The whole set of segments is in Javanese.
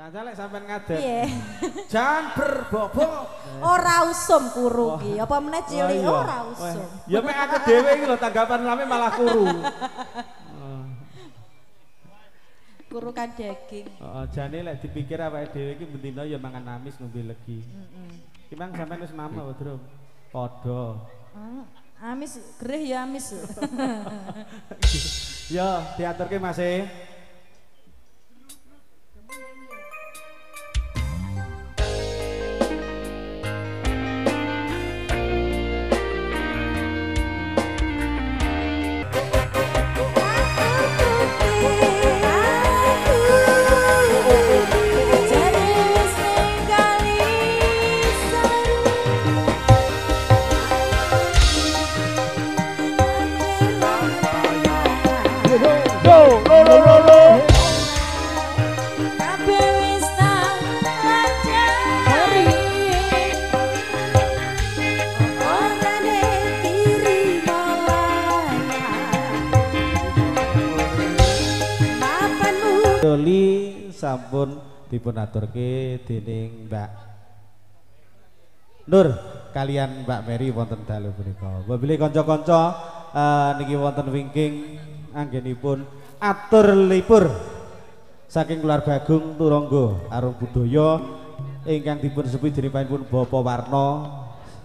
Jangan lek sampean ngadep. Piye? Jangan berbobot. Ora usum kuru ki. Apa meneh cilik iya. ora usum. Ya mek aku dhewe iki lho tanggapan lame malah kuru. Kuru kan daging. Heeh, jane lek dipikir awake dhewe iki bendina ya mangan amis ngombe legi. Heeh. Imang sampean wis mama apa, Drum? Padha. Ah, Amis gerih ya amis. Ya, diaturke Mas e. sampun dipun aturke dening Mbak. Nur kalian Mbak Mary wonten dalu punika. Mbabile kanca-kanca eh, niki wonten wingking anggenipun atur lipur. Saking keluarga Agung Turangga Arum Budaya ingkang dipun sepuh dening pun Bapak Warno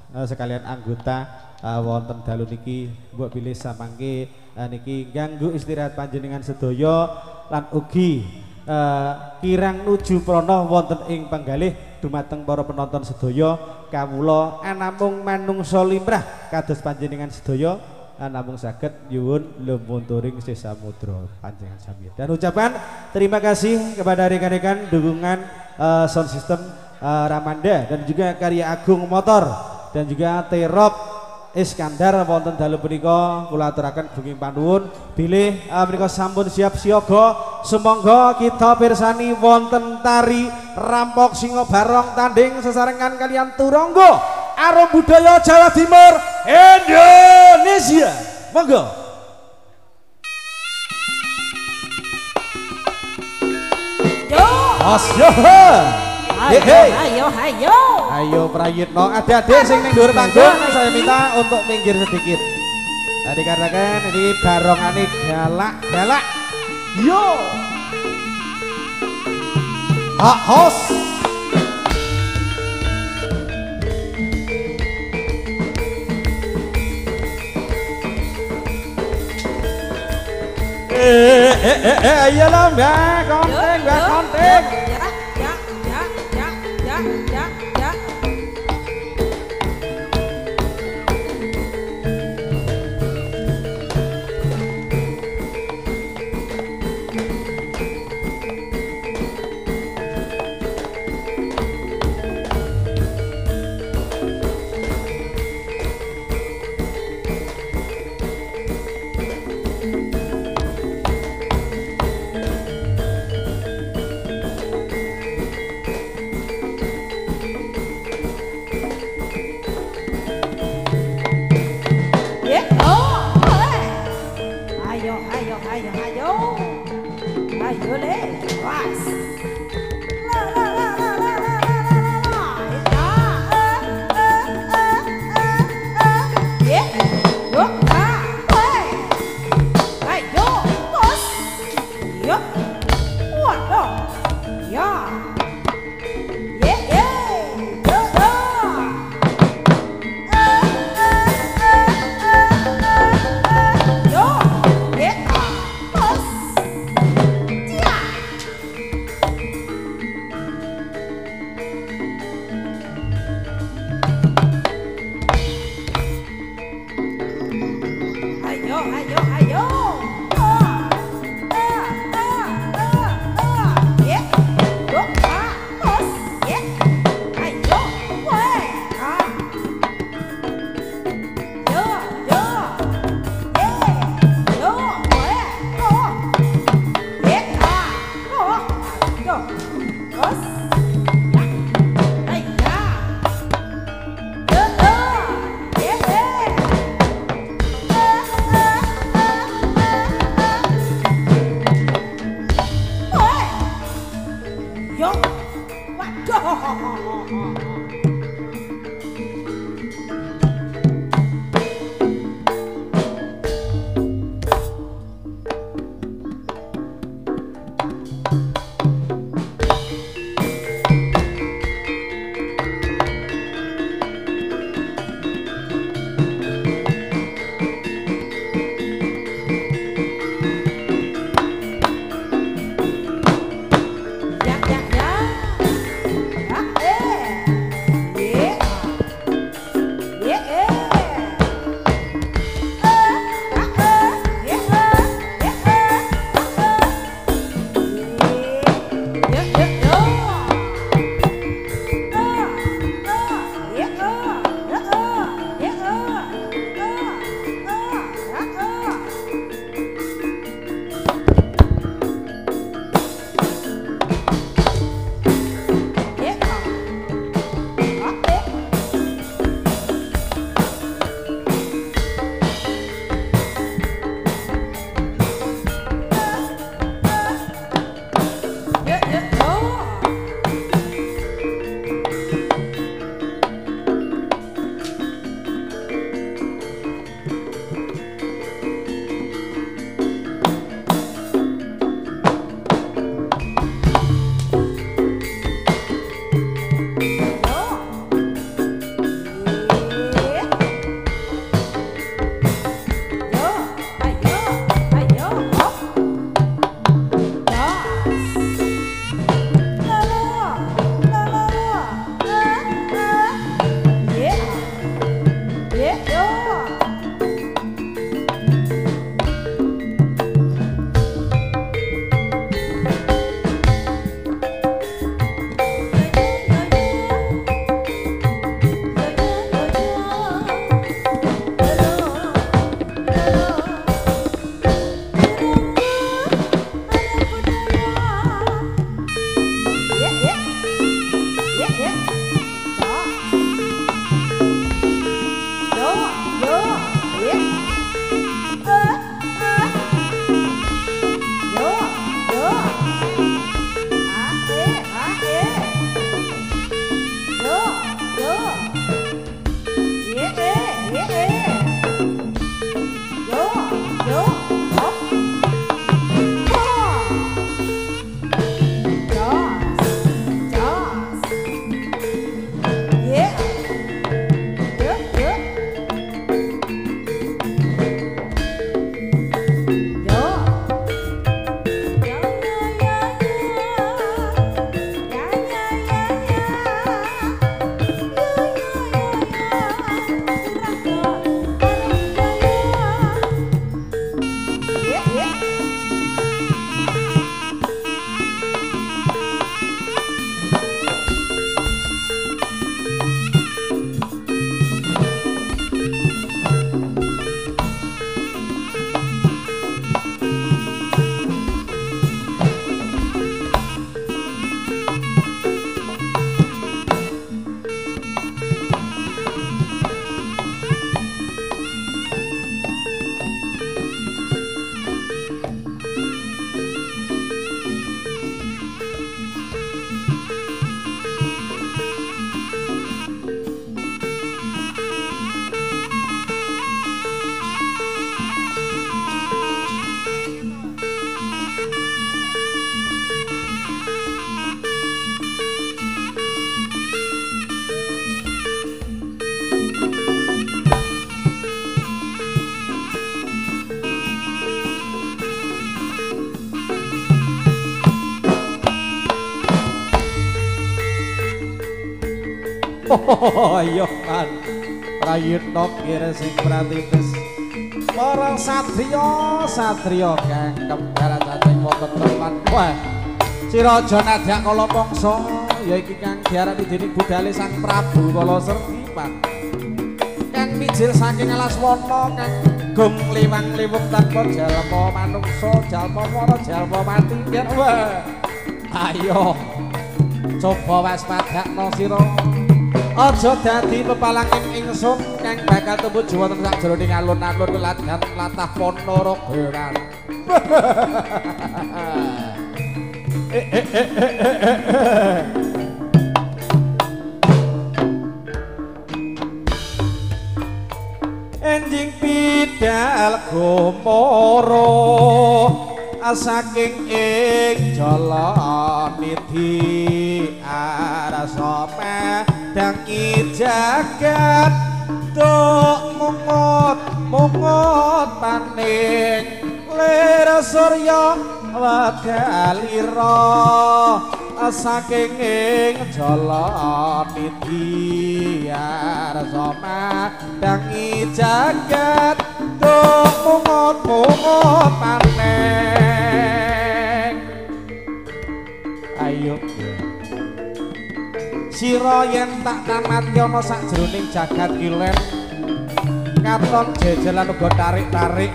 eh, sekalian anggota eh, wonten dalu niki. Mbok bilih samangke eh, niki ganggu istirahat panjenengan sedaya lan ugi eh, kirang nuju prana wonten ing panggalih dumateng para penonton sedaya. Kawula anamung manungsa limrah kados panjenengan sedaya. Namung saged nyuwun lumpunturing sesamudra panjenengan sami dan ucapan terima kasih kepada rekan-rekan dukungan eh, sound system eh, Ramanda dan juga karya Agung Motor dan juga T-Rock Iskandar wonten dalu punika kula aturaken bengi panuwun. Bilih uh, menika sampun siap siaga. Sumangga kita pirsani wonten tari rampok singo barong tanding sesarengan kalian Turangga. Arum Budaya Jawa Timur Indonesia. Monggo. Yo, Os yo Hey, hey. ayo, ayo. Ayo Prayitno, adik-adik sing ning dhuwur panggung saya minta untuk minggir sedikit. Nah, dikarenakan ini barongane galak, galak. Yo. Hak hos. Eh, eh, eh, eh, ayo lah, mbak, konting, mbak, konting. Oh. Prayitna kira sing pratitis. Para satriya, satriya kang kembaran saking wonten tempat. Wah. Si raja nadyak kala pangsa ya iki kang diarani dening budale Sang Prabu Kala Sergipan. Kang mijil saking alas wana kang gung liwang-liwung tanpa jalma manungsa, jalma para jalma mati. Yen wah. Ayo. Coba waspadakno sira. Aja dadi pepalangin ingsun kang bakal tumbu jiwa tenan sajroning alun-alun ladang latah ponorogo. Eh eh Enjing pidal gumoro asaking ing jalani di arah dangi jagat tuk mungut mungut paning. Lir surya wadalira saking ing jala nidhi arsa dangi jagat tuk mungut mungut paning sira yen tak tamati ana sakjroning jagat kilen katon jejelan uga tarik-tarik.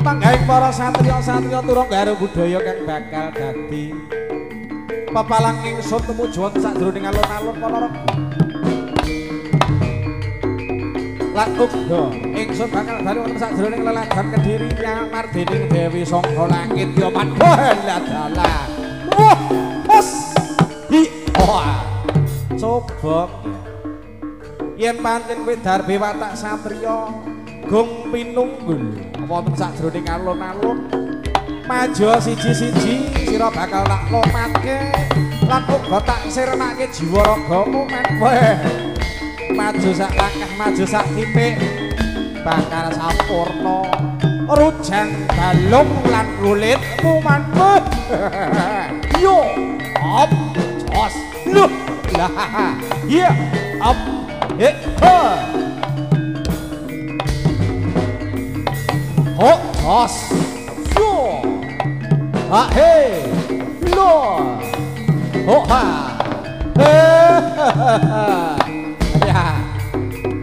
Panggaing para satriya-satriya turung garu budaya kang bakal dadi pepalang ingsun tumuju wonten sakjroning alun-alun Ponorogo. Lan uga ingsun bakal bali wonten sakjroning leladan Kediri nyamar dening Dewi Sangga Langit ya manbola dalah coba. Yen pancen kowe darbe watak satriya gung pinunggul. Wonten sakjroning alun-alun? Maju siji-siji sira bakal tak lomatke lan uga tak sirnake jiwa ragamu maju sak langkah maju sak titik. Bakal sampurna rujang balung lan kulitmu manut yo op jos lu lah iya op eh ha. Ho jos yo ha he lo ho ha. He ya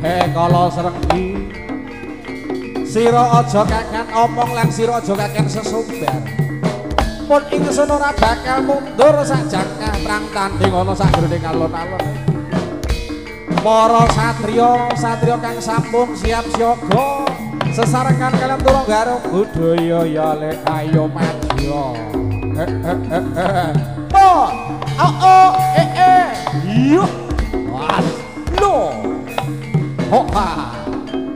he kalau serenggi sira aja kakan omong lan sira aja kakan sesumbar pun ingsun ora bakal mundur sak jangkah prang tanding ana sakjroning alun-alun para satriya satriya kang sampun siap siaga sesarengan kalian turung garung. Budaya ya le ayo maju oh oh oh eh eh. Yuk was lo ho ha.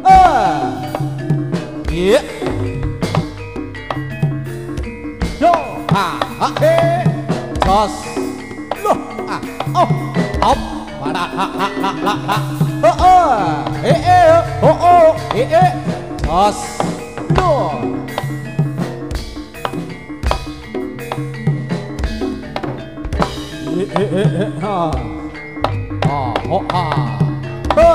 Eh. Iya ha ha he lo à ô ốc và ha ha ha ha ha ơ ơ, ê ê ô ô ê ê. Chos lo ê ê ê ha. Ha ha ha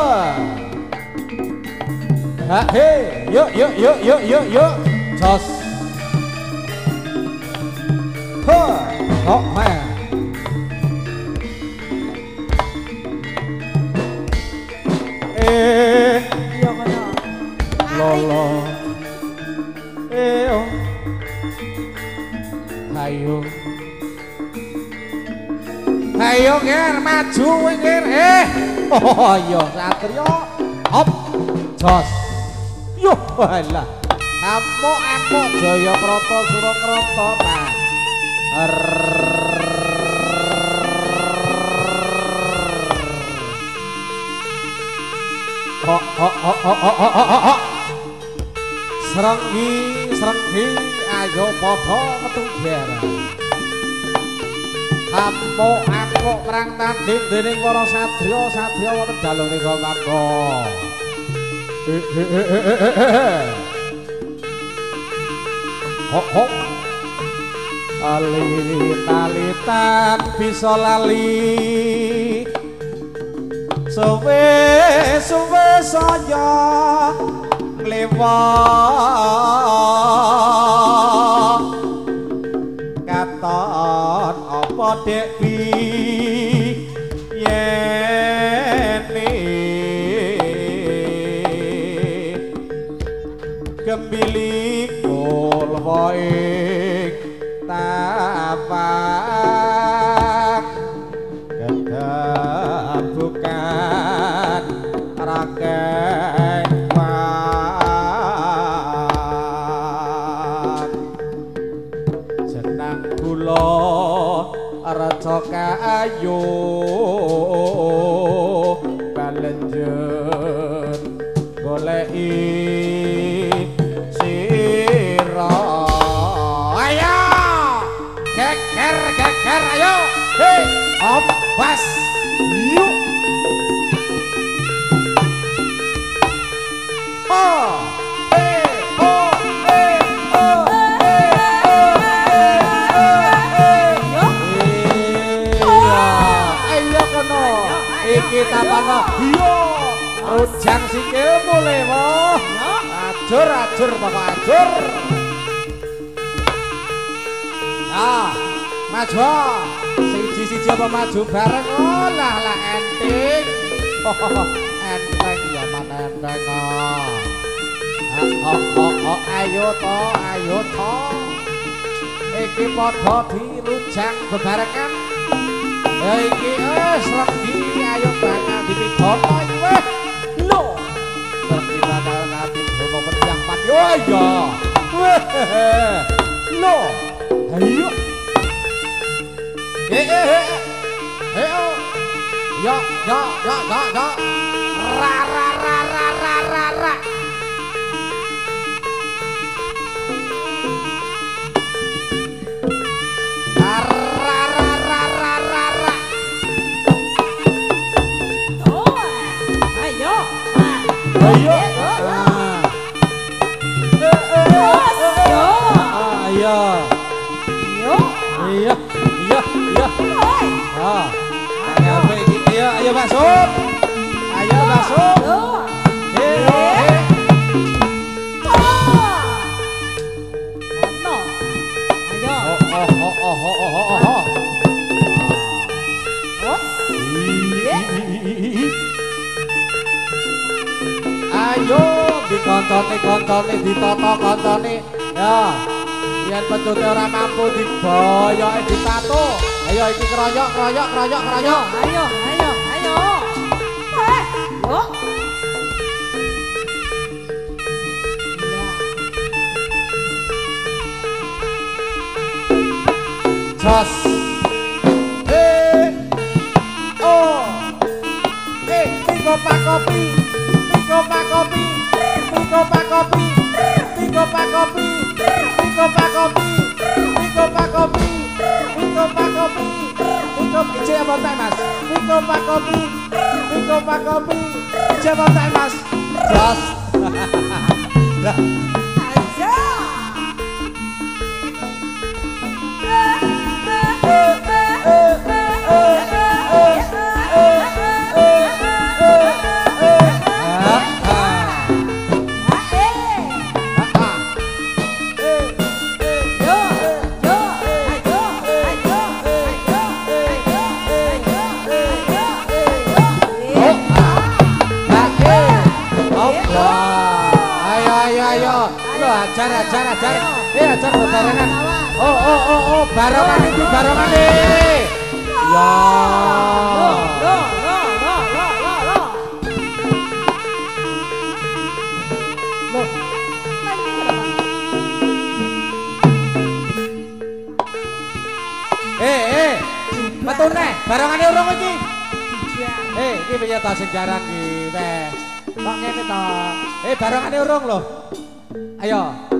ha hey yo yo yo yo yo yo chos Wah iya. Satria op jos yo alah ampo ampo jaya prata surakarta nah ho ho ho ho ho ho ho ho serenggi ayo padha metu bareng ampo kok perang tanding dening para satrio satrio wonten dalone kok mangko Hok hok. Ali talitan bisa lali. Suwe suwe saya ngliwat Katon apa dek gembili kulwoi tapak ketabukan rakeng pak senang kula reco kayu. Rujang sikilmu lewo. Ajur, ajur, bapak ajur. Ya, maju. Siji-siji apa maju bareng? Oh, lah lah enting. enteng ya mana enteng. Oh, oh, oh, oh, ayo to, ayo to. iki padha dirujang bebarengan ya iki wis regi ayo bakal dipidhono iki wis 哎呀，喂，咯，哎呦，哎哎哎，哎呦，呀呀呀呀呀，啦啦啦啦啦啦啦。Hey, yo! ayo masuk ayo masuk kontone kontone ditoto kontone ya biar pecutnya ora mampu diboyoke ditato ayo iki keroyok keroyok keroyok keroyok Ayo, ayo, ayo. Eh, yo. jos eh oh eh piko pak kopi piko pak kopi piko pak kopi piko pak kopi piko pak kopi piko pak kopi Mikopa kopi Mikopa Jabotek mas Mikopa kopi Mikopa kopi Jabotek mas Jos Hahaha ajar ajar ajar. Eh ajar bebarengan. Oh oh oh oh barengan iki barengan iki. Ya. Eh eh. Metune barengane urung iki. Eh iki piye ta sing jarang iki. Kok ngene to? Eh barengane urung lho. Ayo.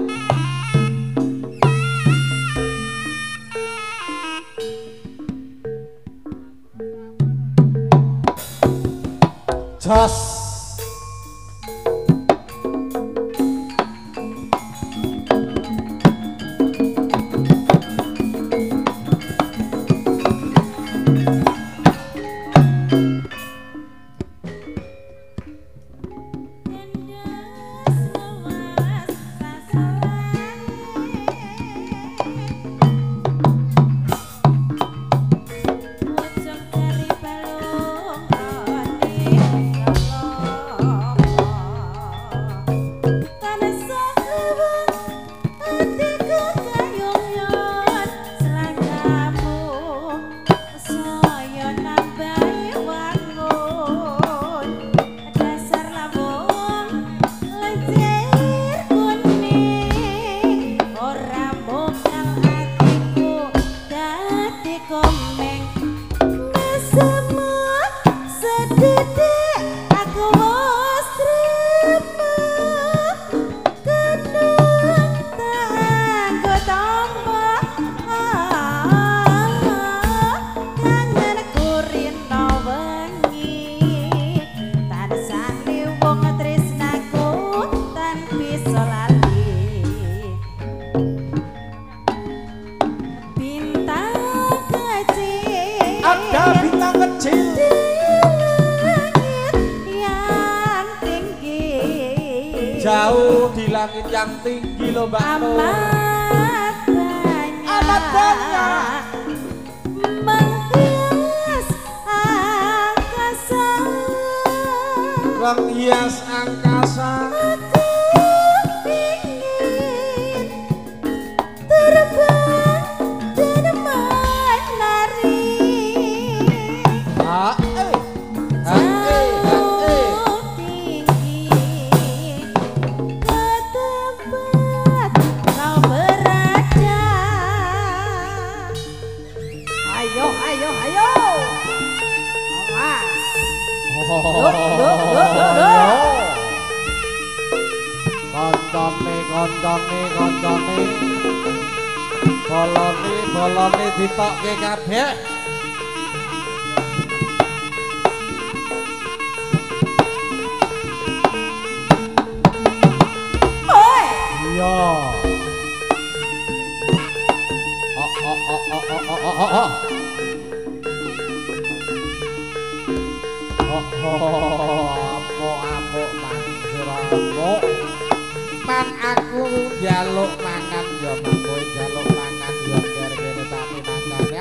toss.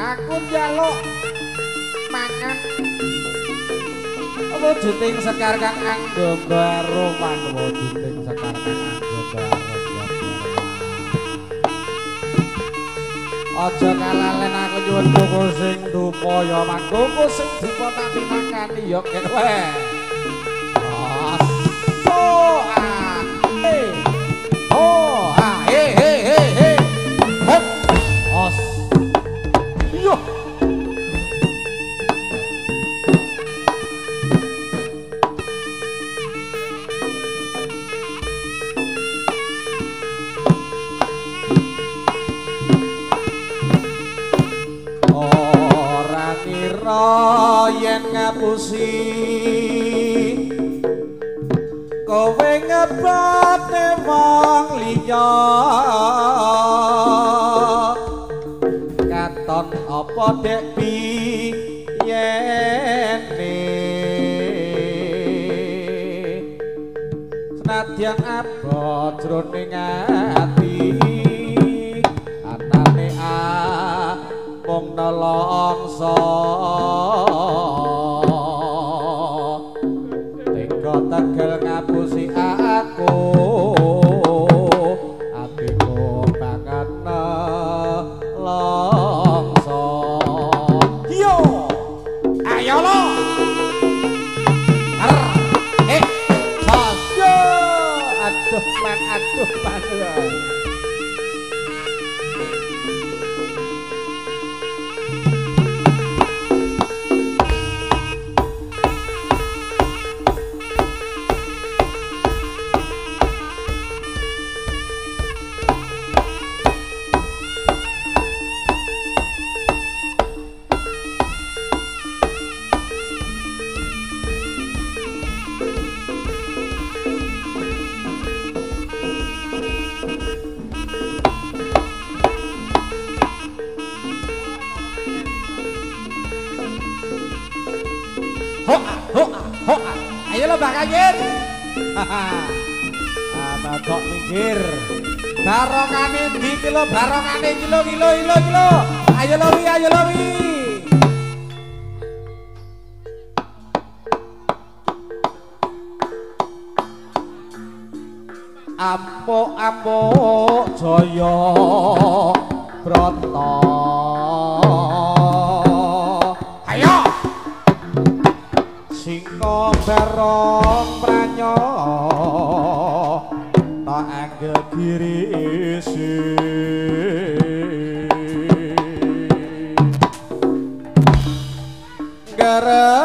Aku njaluk mangan wujuding sekar kang anggo baru man wujuding sekar kang anggo baru Aja kalalen aku nyuwun tuku sing dupa ya mangko sing dupa tak pinangkani ya kowe. Oh, ah, eh. Oh, ah, eh, eh, eh, eh. senajan abot jroning ati atane a mung nelongso kanjir. Ata kok minggir. Barokane di kilo, barokane kilo kilo kilo kilo. Ayo lawi, ayo lawi. Ampo ampo jaya pronto. rong berong pranyo. Tak anggil diri isi gara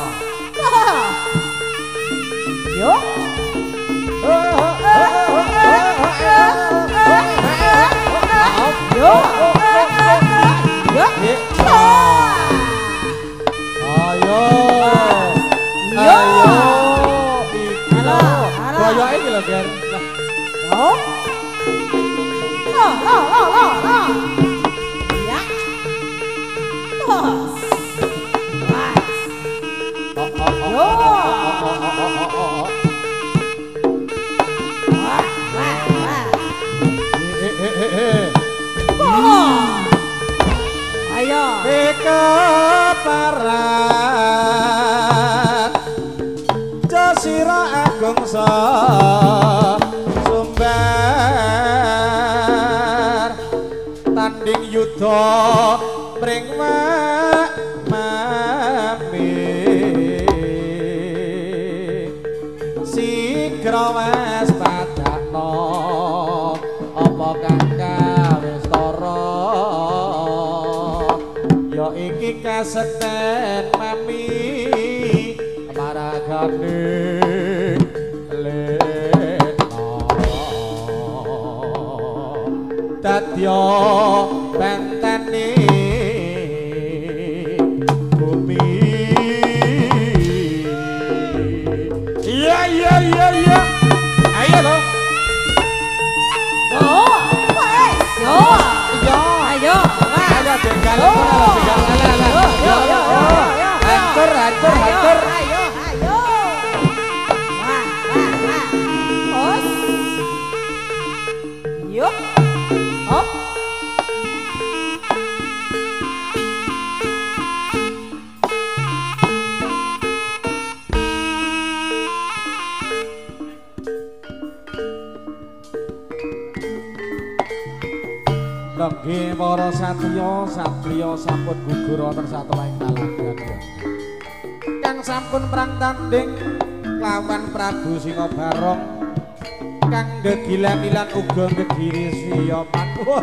keparat Josiro Agung Sa senen mami maragane leno dadya benteni bumi iya iya iya iya ayo to yo ayo ayo ayo ayo ayo ayo ayo satrio satrio sampun gugur wonten satelaing nalika kang sampun perang tanding lawan Prabu Singa Barong kang degilan ilan uga gediri siyo panuh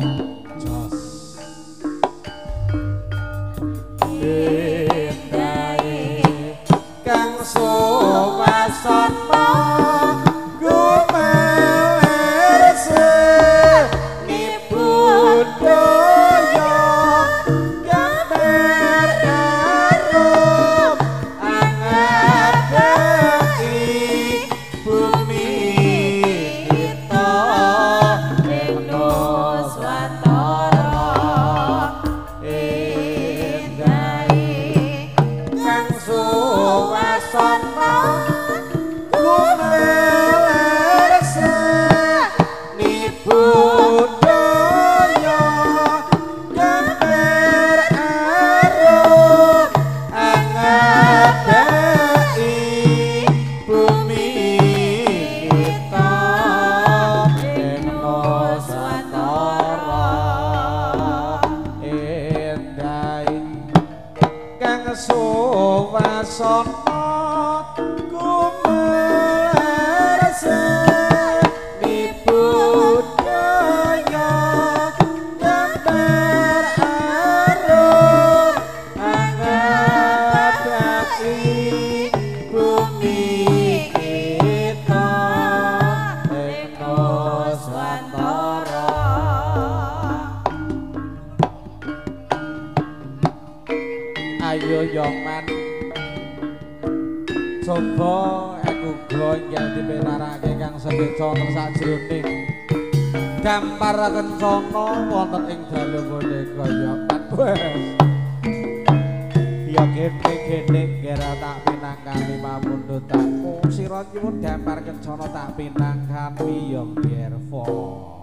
sedeca sajroning gampar kencana wonten ing dalu punika yoman wes Ya gene-gene kira tak pinangkani mamundhut takmu sira nyuwun dampar kencana tak pinangkani yo Gervos